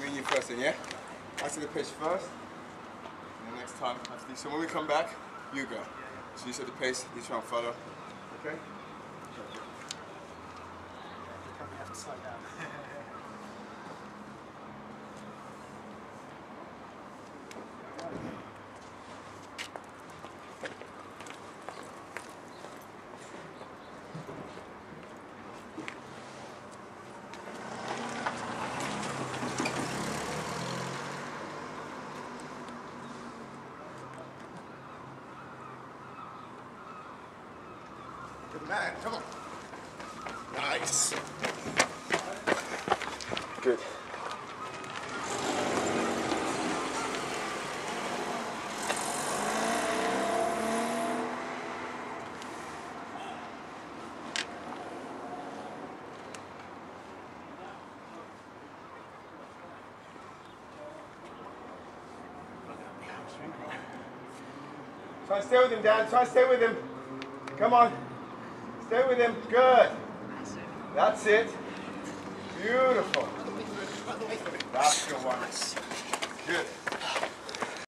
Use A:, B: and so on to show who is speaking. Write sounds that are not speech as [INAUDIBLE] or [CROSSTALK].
A: me and you first then, yeah? I set the pace first, and the next time So when we come back, you go. So you set the pace, you try and follow. Okay?
B: You Probably have to slow down. [LAUGHS]
C: Good man, come on. Nice.
A: Good. Try and stay with him, Dad. Try and stay with him. Come on. Stay with him. Good. That's it. Beautiful. That's your one.